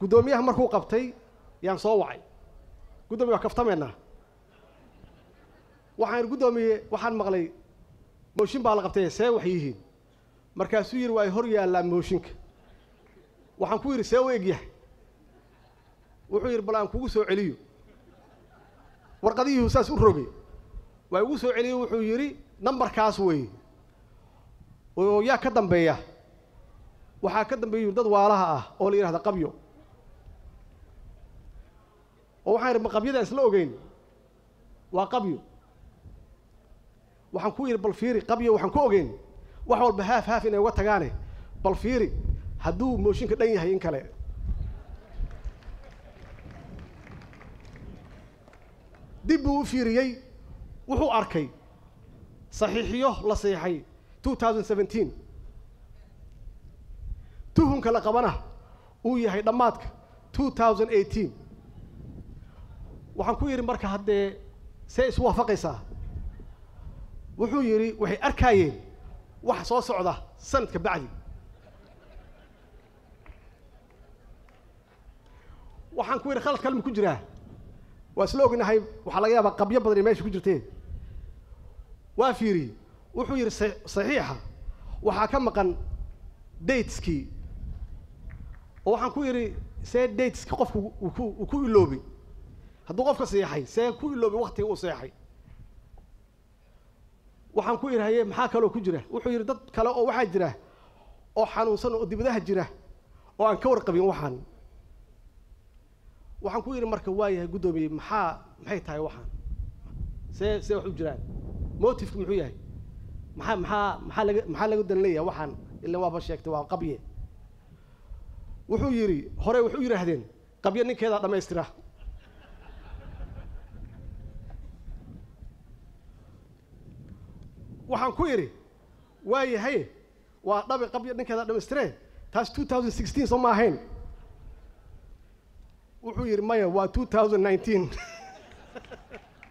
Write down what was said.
guddoomiyaha markuu qabtay yaan soo wacay. Guddoomiya waa kaftamaynaa. Waxaan guddoomiye waxaan maqlay mooshin baa la qabtay see wax yihiin. Markaasuu yidhi waa ay hor yaallaan mooshinka. Waxaan ku yidhi see u egyahay. Wuxuu yidhi bal aan kugu soo celiyo. Warqadihii saas u rogay. Waa igu soo celiyo wuxuu yidhi nambarkaas weeye. Oo yaa ka dambeeya. Waxaa ka dambeeya dad waalaha ah oo la yidhahda qabyo oo waxaan idhi ma qabyadaan isla ogeyn? Waa qabyo. Waxaan ku yidhi bal fiiri qabyo waxaan ku ogeyn. Wax walba haaf haaf inay uga tagaane. Bal fiiri hadduu mooshinka dhan yahay in kale. Dib buu u fiiriyey wuxuu arkay saxiixiyo la saxiixay two thousand seventeen. Tuhunka la qabana uu yahay dhammaadka two thousand eighteen waxaan ku yidhi marka haddee see isu waafaqaysaa. Wuxuu yidhi waxay arkaayeen wax soo socda sanadka bacdi. Waxaan ku yidhi khalad kalma ku jiraa. Waa isla ognahay waxaa laga yaabaa qabyo badan meesha ku jirtee waa fiiriyey wuxuu yidhi saxiixa waxaa ka maqan dateskii. Oo waxaan ku yidhi see dateski qofku uu ku iloobay hadduu qofka seexay see ku iloobay waktiga uu seexay. Waxaan ku idhi haye maxaa kaloo ku jira? Wuxuu yidhi dad kale oo waxaa jira oo xanuunsan oo dibadaha jira oo aan ka warqabin waxaan. Waxaan ku yidhi marka waa yahay guddoomiye maxaa maxay tahay waxaan? See see wax u jiraan. Motifku muxuu yahay? Maxaa maxaa maxaa laga maxaa laga dan leeyahay waxaan? Ila waaba sheegtay waa qabye. Wuxuu yidhi hore waxu yidhaahdeen qabye ninkeedaa dhammaystira waxaan ku idhi waayahay waa dhabi qabyo dhankeeda dhamaystiree taas two thousand sixteen soo ma ahayn. Wuxuu yidhi maya waa two thousand nineteen.